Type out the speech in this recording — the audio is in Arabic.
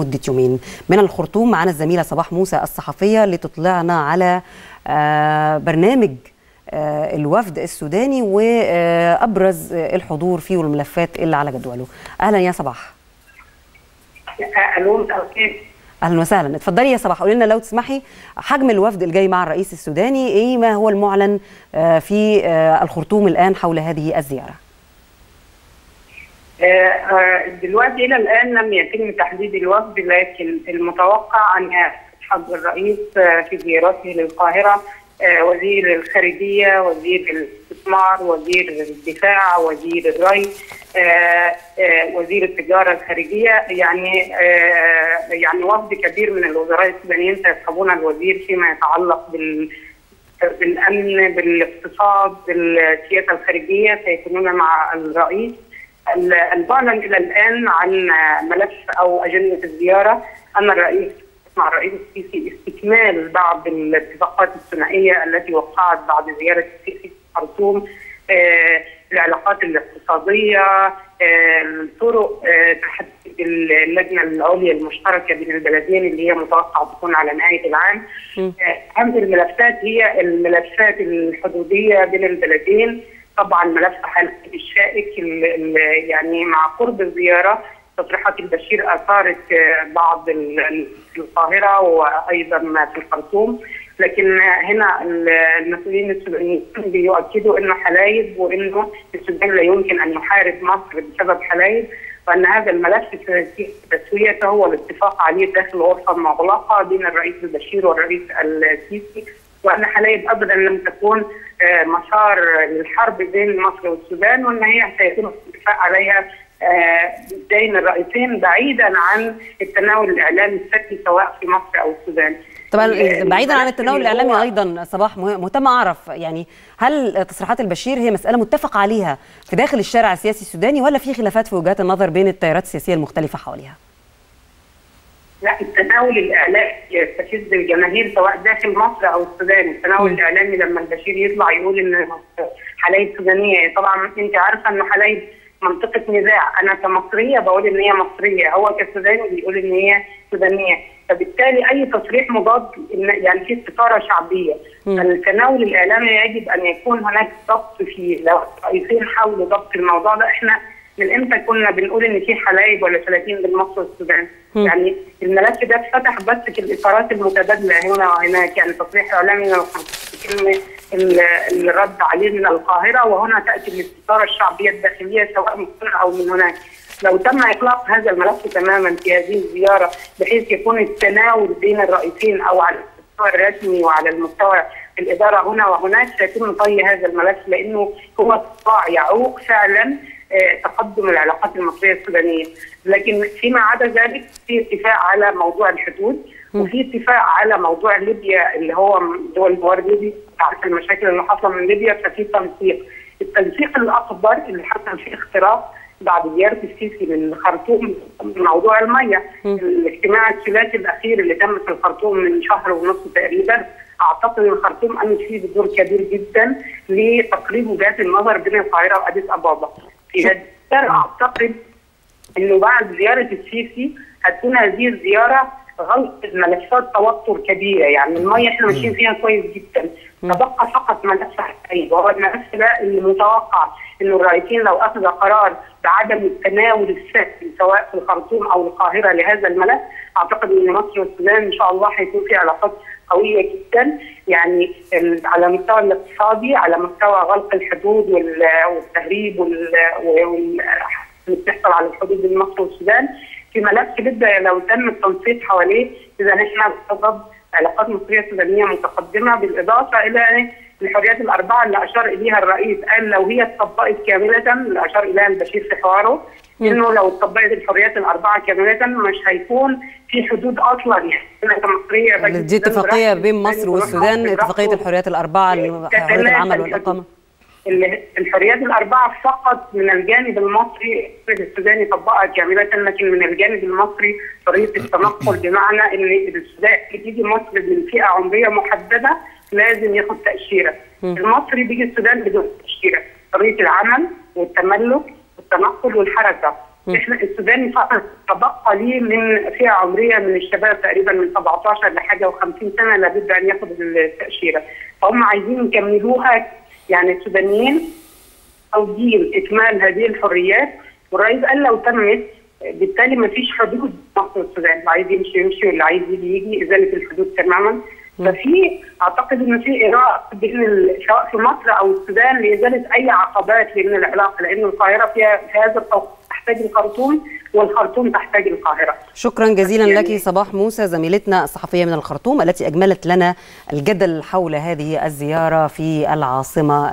مدة يومين. من الخرطوم معنا الزميلة صباح موسى الصحفية لتطلعنا على برنامج الوفد السوداني وأبرز الحضور فيه والملفات اللي على جدوله. أهلا يا صباح. ألو أهلا وسهلا. اتفضلي يا صباح. قولي لنا لو تسمحي حجم الوفد الجاي مع الرئيس السوداني إيه؟ ما هو المعلن في الخرطوم الآن حول هذه الزيارة؟ دلوقتي إلى الآن لم يتم تحديد الوفد لكن المتوقع أن يحضر الرئيس في زيارته للقاهرة وزير الخارجية وزير الاستثمار وزير الدفاع وزير الري وزير التجارة الخارجية. يعني يعني وفد كبير من الوزراء السودانيين سيصحبون الوزير فيما يتعلق بال بالأمن بالاقتصاد بالسياسة الخارجية سيكونون مع الرئيس. المعلن إلى الآن عن ملف أو أجندة الزيارة أن الرئيس مع الرئيس السيسي استكمال بعض الاتفاقات الثنائية التي وقعت بعد زيارة السيسي في الخرطوم آه العلاقات الاقتصادية آه الطرق آه تحت اللجنة العليا المشتركة بين البلدين اللي هي متوقع تكون على نهاية العام. اهم الملفات هي الملفات الحدودية بين البلدين. طبعا ملف حاله الشائك يعني مع قرب الزيارة تصريحات البشير أثارت بعض في القاهرة وأيضا في الخرطوم. لكن هنا المسؤولين السودانيين بيؤكدوا إنه حلايب وإنه السودان لا يمكن أن يحارب مصر بسبب حلايب وأن هذا الملف تسويته هو الاتفاق عليه داخل غرفة مغلقة بين الرئيس البشير والرئيس السيسي. وان حلايب ابدا لم تكون مسار للحرب بين مصر والسودان وإن هي سيتم الاتفاق عليها بين الرئيسين بعيدا عن التناول الإعلامي السكي سواء في مصر أو السودان. طبعا بعيدا عن التناول الإعلامي أيضا صباح مهتم أعرف يعني هل تصريحات البشير هي مسألة متفق عليها في داخل الشارع السياسي السوداني ولا في خلافات في وجهات النظر بين التيارات السياسية المختلفة حواليها؟ لا التناول الإعلامي يستفز الجماهير سواء داخل مصر أو السودان، التناول الإعلامي لما البشير يطلع يقول إن حلايب سودانية، طبعا أنت عارفة إنه حلايب منطقة نزاع، أنا كمصرية بقول إن هي مصرية، هو كسوداني بيقول إن هي سودانية، فبالتالي أي تصريح مضاد يعني في استثارة شعبية، فالتناول الإعلامي يجب أن يكون هناك ضبط فيه، لو الرئيسين حاولوا ضبط الموضوع ده إحنا من إمتى كنا بنقول إن في حلايب ولا 30 بين مصر والسودان؟ يعني الملف ده اتفتح بس في الاطارات المتبادلة هنا وهناك يعني تصريح اعلامي من كلمة اللي رد عليه من القاهرة وهنا تأتي الاستثاره الشعبية الداخلية سواء من هنا أو من هناك. لو تم إطلاق هذا الملف تماما في هذه الزيارة بحيث يكون التناول بين الرئيسين أو على المستوى الرسمي وعلى المستوى الإدارة هنا وهناك سيتم طي هذا الملف لأنه هو قطاع يعوق فعلا تقدم العلاقات المصرية السودانية، لكن فيما عدا ذلك في اتفاق على موضوع الحدود وفي اتفاق على موضوع ليبيا اللي هو دول موارد ليبيا عارف المشاكل اللي حصل من ليبيا ففي تنسيق، التنسيق الأكبر اللي حصل فيه اختراق بعد زيارة السيسي للخرطوم موضوع المية، الاجتماع الثلاثي الأخير اللي تم في الخرطوم من شهر ونص تقريبا أعتقد إن الخرطوم قامت فيه بدور كبير جدا لتقريب وجهات النظر بين القاهرة وأديس أبابا. في هذه أعتقد إنه بعد زيارة السيسي هتكون هذه الزيارة غلق ملفات توتر كبيره يعني. المية إحنا ماشيين فيها كويس جدا. تبقى فقط ملف حقيقي. وهو الملف ده اللي متوقع إنه الرئيسين لو أخذ قرار بعدم التناول السهل سواء في الخرطوم أو القاهرة لهذا الملف. أعتقد إن مصر والسودان إن شاء الله هيكون في علاقات قوية جدا. يعني على المستوى الاقتصادي على مستوى غلق الحدود والتهريب واللي بتحصل على الحدود بين مصر والسودان. في ملف ليبيا لو تم التنسيق حواليه إذا إحنا بسبب علاقات مصرية سودانية متقدمة بالإضافة إلى الحريات الأربعة اللي أشار إليها الرئيس قال لو هي اتطبقت كاملة اللي أشار إليها البشير في حواره إنه لو اتطبقت الحريات الأربعة كاملة مش هيكون في حدود أصلا يعني. كمصرية دي اتفاقيه بين مصر والسودان اتفاقية الحريات الأربعة حريه العمل والإقامة. الحريات الأربعة فقط من الجانب المصري السوداني طبقها كاملة لكن من الجانب المصري طريقة التنقل بمعنى إن السودان تيجي مصر من فئه عمرية محددة لازم ياخد تأشيرة. المصري بيجي السودان بدون تأشيرة. طريقة العمل والتملك والتنقل والحركة. إحنا السودان فقط تبقى ليه من فئة عمرية من الشباب تقريبا من 17 لحاجة و50 سنة لابد أن ياخد التأشيرة. فهم عايزين يكملوها يعني السودانيين توجيه إكمال هذه الحريات. والرئيس قال لو تمت بالتالي ما فيش حدود مصر والسودان اللي عايز يمشي يمشي واللي عايز يجي يجي. إزالة الحدود تماما. ففي أعتقد إن في اراء بين سواء في مصر أو السودان لإزالة أي عقبات بين العلاقه لأن القاهرة فيها في هذا التوقيت تحتاج الخرطوم والخرطوم تحتاج القاهرة. شكرا جزيلا يعني لك صباح موسى زميلتنا الصحفية من الخرطوم التي أجملت لنا الجدل حول هذه الزيارة في العاصمة